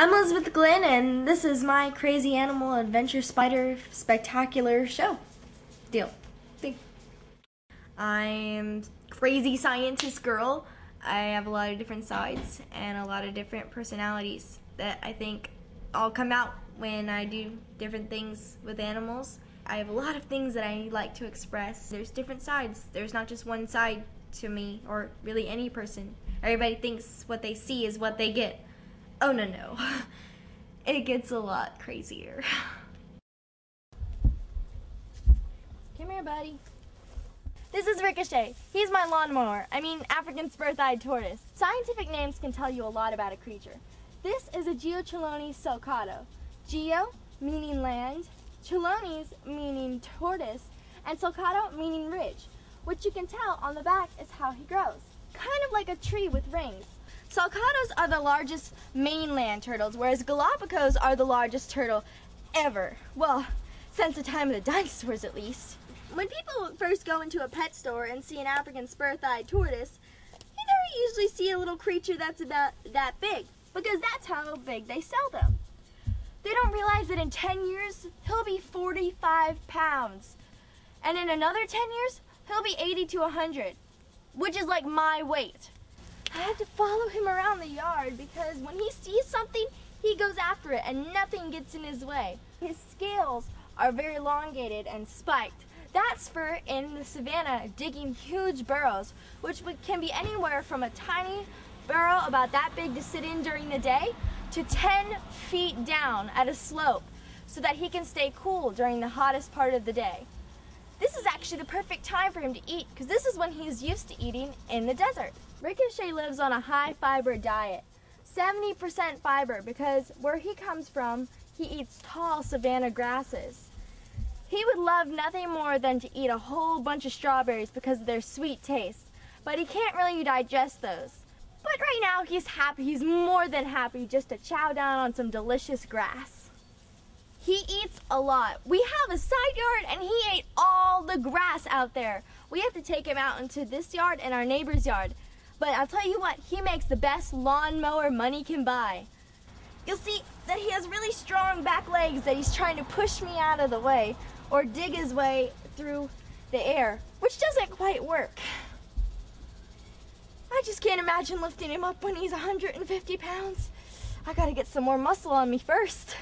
I'm Elizabeth Glynn, and this is my crazy animal adventure spider spectacular show. Deal. Thing. I'm crazy scientist girl. I have a lot of different sides and a lot of different personalities that I think all come out when I do different things with animals. I have a lot of things that I like to express. There's different sides. There's not just one side to me or really any person. Everybody thinks what they see is what they get. Oh no no. It gets a lot crazier. Come here, buddy. This is Ricochet. He's my lawnmower. I mean, African spur-thighed tortoise. Scientific names can tell you a lot about a creature. This is a Geochelone sulcata. Geo meaning land, chelones meaning tortoise, and sulcato meaning ridge. What you can tell on the back is how he grows. Kind of like a tree with rings. Sulcatos are the largest mainland turtles, whereas Galapagos are the largest turtle ever. Well, since the time of the dinosaurs at least. When people first go into a pet store and see an African spur-thighed tortoise, never usually see a little creature that's about that big, because that's how big they sell them. They don't realize that in 10 years, he'll be 45 pounds. And in another 10 years, he'll be 80 to 100, which is like my weight. I have to follow him around the yard because when he sees something, he goes after it and nothing gets in his way. His scales are very elongated and spiked. That's for in the savannah digging huge burrows, which can be anywhere from a tiny burrow about that big to sit in during the day to 10 feet down at a slope so that he can stay cool during the hottest part of the day. This is actually the perfect time for him to eat because this is when he's used to eating in the desert. Ricochet lives on a high fiber diet, 70% fiber because where he comes from, he eats tall savanna grasses. He would love nothing more than to eat a whole bunch of strawberries because of their sweet taste, but he can't really digest those. But right now he's happy, he's more than happy just to chow down on some delicious grass. He eats a lot. We have a side yard and he ate all the grass out there. We have to take him out into this yard and our neighbor's yard. But I'll tell you what, he makes the best lawnmower money can buy. You'll see that he has really strong back legs that he's trying to push me out of the way or dig his way through the air, which doesn't quite work. I just can't imagine lifting him up when he's 150 pounds. I gotta get some more muscle on me first.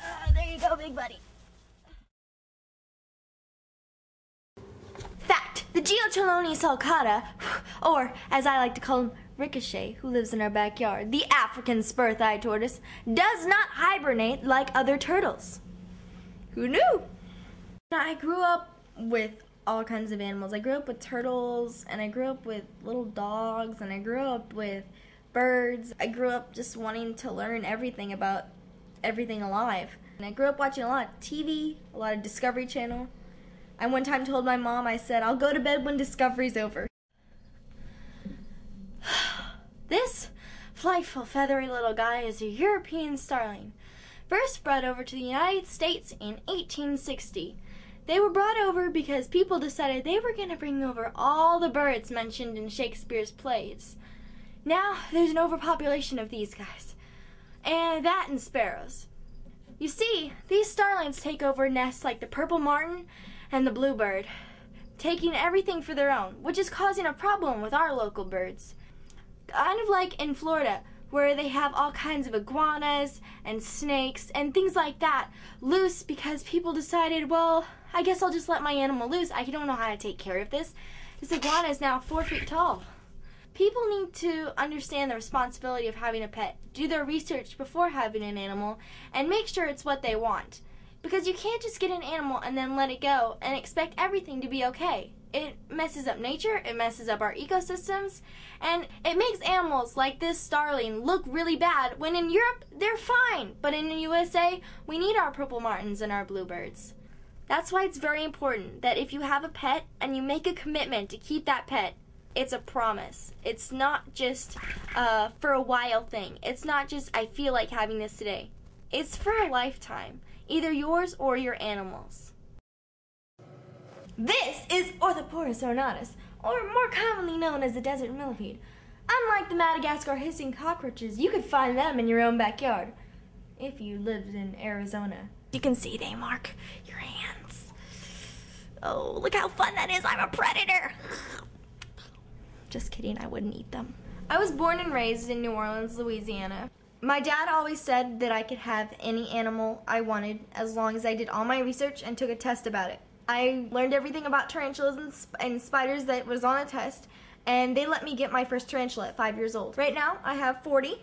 Uh, there you go, big buddy. Geochelone sulcata, or as I like to call him, Ricochet, who lives in our backyard, the African spur-thighed tortoise, does not hibernate like other turtles. Who knew? I grew up with all kinds of animals. I grew up with turtles, and I grew up with little dogs, and I grew up with birds. I grew up just wanting to learn everything about everything alive. And I grew up watching a lot of TV, a lot of Discovery Channel. I one time told my mom, I said, I'll go to bed when Discovery's over. this flightful, feathery little guy is a European starling, first brought over to the United States in 1860. They were brought over because people decided they were going to bring over all the birds mentioned in Shakespeare's plays. Now there's an overpopulation of these guys, and that and sparrows. You see, these starlings take over nests like the purple martin and the bluebird, taking everything for their own, which is causing a problem with our local birds. Kind of like in Florida, where they have all kinds of iguanas and snakes and things like that loose because people decided, well, I guess I'll just let my animal loose. I don't know how to take care of this. This iguana is now four feet tall. People need to understand the responsibility of having a pet, do their research before having an animal, and make sure it's what they want. Because you can't just get an animal and then let it go and expect everything to be okay. It messes up nature, it messes up our ecosystems, and it makes animals like this starling look really bad when in Europe they're fine. But in the USA, we need our purple martins and our bluebirds. That's why it's very important that if you have a pet and you make a commitment to keep that pet, it's a promise. It's not just uh, for a while thing. It's not just, I feel like having this today. It's for a lifetime, either yours or your animals. This is Orthoporus ornatus, or more commonly known as the desert millipede. Unlike the Madagascar hissing cockroaches, you could find them in your own backyard if you lived in Arizona. You can see they mark your hands. Oh, look how fun that is. I'm a predator. Just kidding, I wouldn't eat them. I was born and raised in New Orleans, Louisiana. My dad always said that I could have any animal I wanted as long as I did all my research and took a test about it. I learned everything about tarantulas and, sp- and spiders that was on a test, and they let me get my first tarantula at five years old. Right now, I have 40.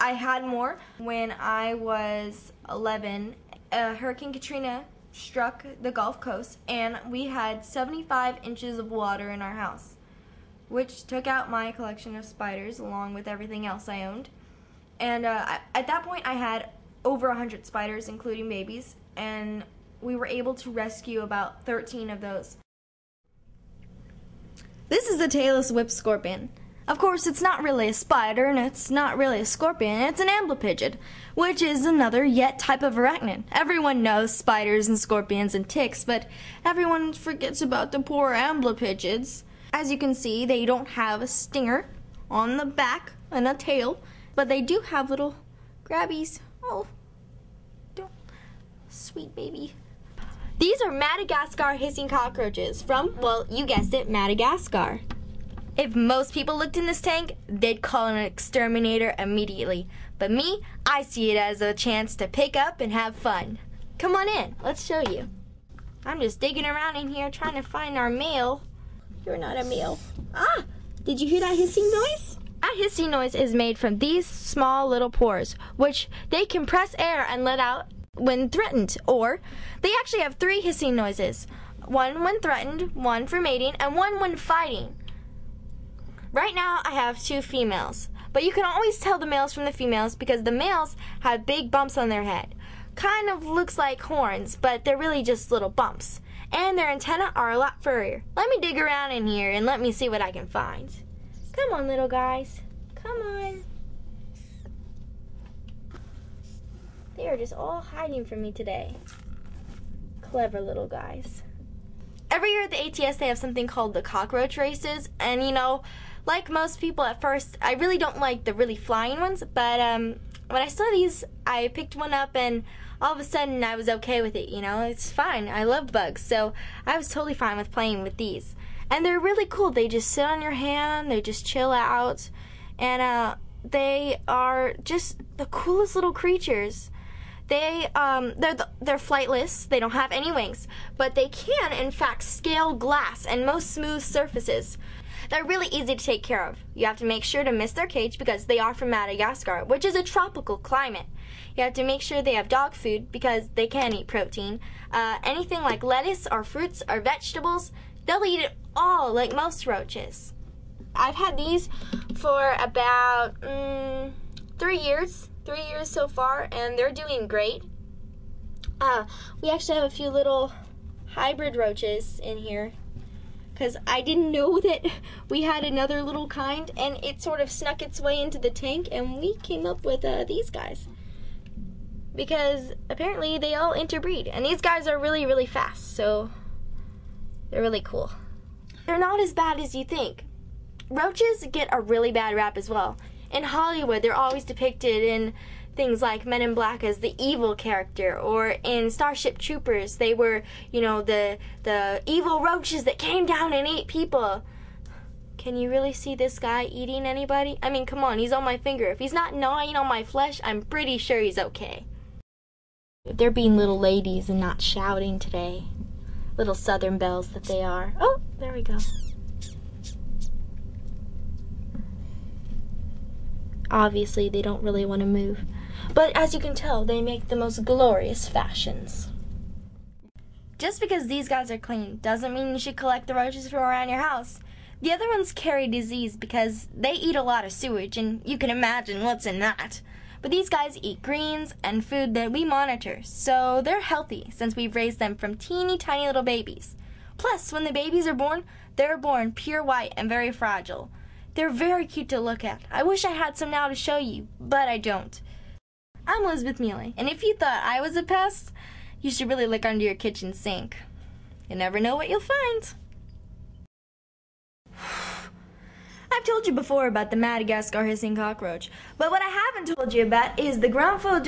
I had more when I was 11. Uh, Hurricane Katrina struck the Gulf Coast, and we had 75 inches of water in our house, which took out my collection of spiders along with everything else I owned. And uh, at that point, I had over 100 spiders, including babies, and we were able to rescue about 13 of those. This is a tailless whip scorpion. Of course, it's not really a spider and it's not really a scorpion, it's an amblypygid, which is another yet type of arachnid. Everyone knows spiders and scorpions and ticks, but everyone forgets about the poor amblypygids. As you can see, they don't have a stinger on the back and a tail, but they do have little grabbies. Oh, don't. Sweet baby. These are Madagascar hissing cockroaches from, well, you guessed it, Madagascar. If most people looked in this tank, they'd call an exterminator immediately. But me, I see it as a chance to pick up and have fun. Come on in, let's show you. I'm just digging around in here trying to find our male. You're not a male. Ah! Did you hear that hissing noise? That hissing noise is made from these small little pores, which they compress air and let out when threatened. Or they actually have three hissing noises one when threatened, one for mating, and one when fighting. Right now, I have two females, but you can always tell the males from the females because the males have big bumps on their head. Kind of looks like horns, but they're really just little bumps. And their antennae are a lot furrier. Let me dig around in here and let me see what I can find. Come on, little guys. Come on. They are just all hiding from me today. Clever little guys. Every year at the ATS, they have something called the cockroach races, and you know, like most people at first, I really don't like the really flying ones, but um, when I saw these, I picked one up and all of a sudden I was okay with it, you know? It's fine. I love bugs, so I was totally fine with playing with these. And they're really cool. They just sit on your hand, they just chill out, and uh, they are just the coolest little creatures. They um, they're they're flightless. They don't have any wings, but they can in fact scale glass and most smooth surfaces. They're really easy to take care of. You have to make sure to miss their cage because they are from Madagascar, which is a tropical climate. You have to make sure they have dog food because they can eat protein. Uh, anything like lettuce or fruits or vegetables, they'll eat it all like most roaches. I've had these for about mm, three years, three years so far, and they're doing great. Uh, we actually have a few little hybrid roaches in here because I didn't know that we had another little kind, and it sort of snuck its way into the tank, and we came up with uh, these guys. Because apparently they all interbreed, and these guys are really, really fast, so they're really cool. They're not as bad as you think. Roaches get a really bad rap as well. In Hollywood, they're always depicted in things like Men in Black as the evil character, or in Starship Troopers, they were, you know, the the evil roaches that came down and ate people. Can you really see this guy eating anybody? I mean, come on, he's on my finger. If he's not gnawing on my flesh, I'm pretty sure he's okay. They're being little ladies and not shouting today. Little southern belles that they are. Oh, there we go. Obviously, they don't really want to move. But as you can tell, they make the most glorious fashions. Just because these guys are clean doesn't mean you should collect the roaches from around your house. The other ones carry disease because they eat a lot of sewage, and you can imagine what's in that. But these guys eat greens and food that we monitor, so they're healthy since we've raised them from teeny tiny little babies. Plus, when the babies are born, they're born pure white and very fragile. They're very cute to look at. I wish I had some now to show you, but I don't. I'm Elizabeth Mealy, and if you thought I was a pest, you should really look under your kitchen sink. You never know what you'll find. I've told you before about the Madagascar hissing cockroach, but what I haven't told you about is the floor.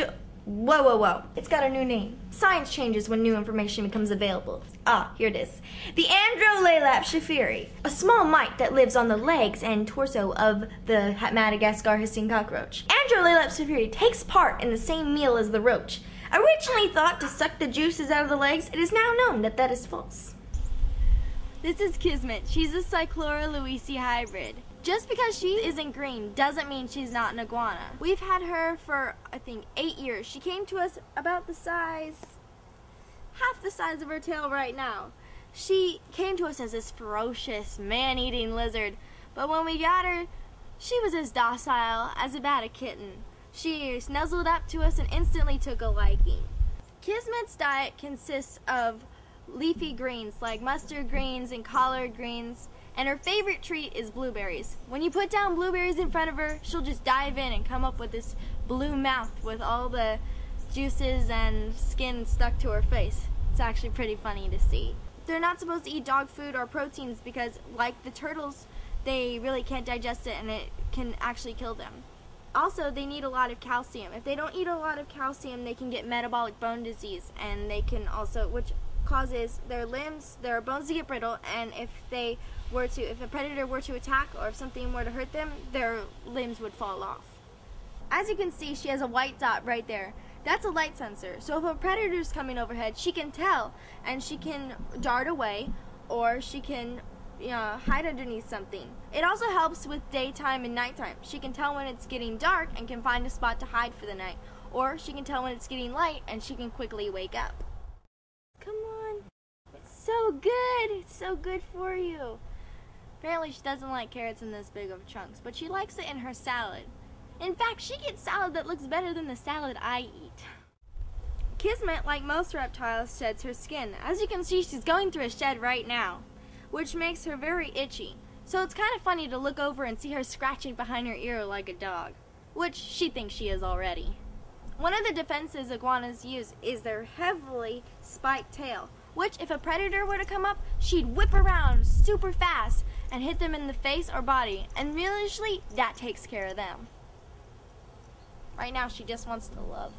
Whoa, whoa, whoa. It's got a new name. Science changes when new information becomes available. Ah, here it is. The Androlaelap schaeferi, a small mite that lives on the legs and torso of the Madagascar hissing cockroach. Androlaelap schaeferi takes part in the same meal as the roach. Originally thought to suck the juices out of the legs, it is now known that that is false. This is Kismet. She's a Cyclura lewisi hybrid. Just because she isn't green doesn't mean she's not an iguana. We've had her for, I think, eight years. She came to us about the size, half the size of her tail right now. She came to us as this ferocious, man-eating lizard, but when we got her, she was as docile as about a kitten. She snuzzled up to us and instantly took a liking. Kismet's diet consists of leafy greens like mustard greens and collard greens and her favorite treat is blueberries. When you put down blueberries in front of her, she'll just dive in and come up with this blue mouth with all the juices and skin stuck to her face. It's actually pretty funny to see. They're not supposed to eat dog food or proteins because, like the turtles, they really can't digest it and it can actually kill them. Also, they need a lot of calcium. If they don't eat a lot of calcium, they can get metabolic bone disease and they can also, which causes their limbs, their bones to get brittle, and if they were to, if a predator were to attack or if something were to hurt them, their limbs would fall off. As you can see, she has a white dot right there. That's a light sensor. So if a predator's coming overhead, she can tell and she can dart away or she can you know, hide underneath something. It also helps with daytime and nighttime. She can tell when it's getting dark and can find a spot to hide for the night. Or she can tell when it's getting light and she can quickly wake up. So good. It's so good for you. Apparently she doesn't like carrots in this big of chunks, but she likes it in her salad. In fact, she gets salad that looks better than the salad I eat. Kismet, like most reptiles, sheds her skin. As you can see, she's going through a shed right now, which makes her very itchy. So it's kind of funny to look over and see her scratching behind her ear like a dog, which she thinks she is already. One of the defenses iguanas use is their heavily spiked tail, which if a predator were to come up, she'd whip around super fast and hit them in the face or body, and usually that takes care of them. Right now, she just wants to love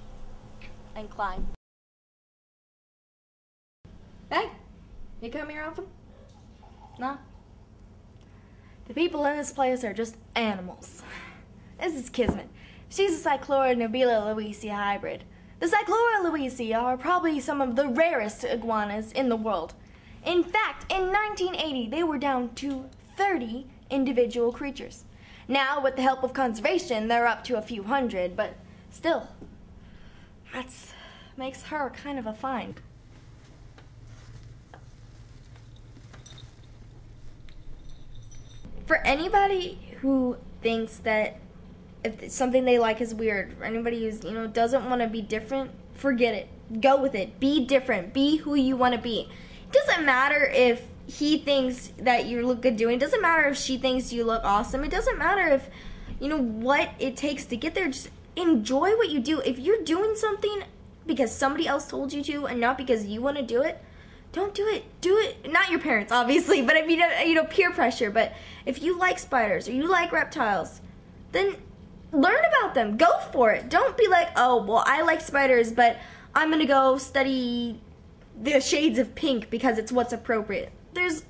and climb. Hey, you come here often? No? The people in this place are just animals. This is Kismet. She's a Cyclura nubila lewisi hybrid. The Cyclura lewisi are probably some of the rarest iguanas in the world. In fact, in 1980, they were down to 30 individual creatures. Now, with the help of conservation, they're up to a few hundred, but still, that makes her kind of a find. For anybody who thinks that if something they like is weird, anybody who's, you know, doesn't want to be different, forget it. Go with it. Be different. Be who you want to be. It doesn't matter if he thinks that you look good doing. It doesn't matter if she thinks you look awesome. It doesn't matter if you know what it takes to get there. Just enjoy what you do. If you're doing something because somebody else told you to and not because you want to do it, don't do it. Do it. Not your parents, obviously, but I mean, you know, peer pressure. But if you like spiders or you like reptiles, then learn about them. Go for it. Don't be like, oh, well, I like spiders, but I'm going to go study the shades of pink because it's what's appropriate there's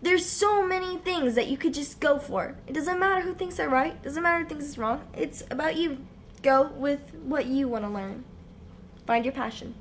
there's so many things that you could just go for. It doesn't matter who thinks they're right. It doesn't matter who thinks it's wrong. It's about you. Go with what you want to learn. Find your passion.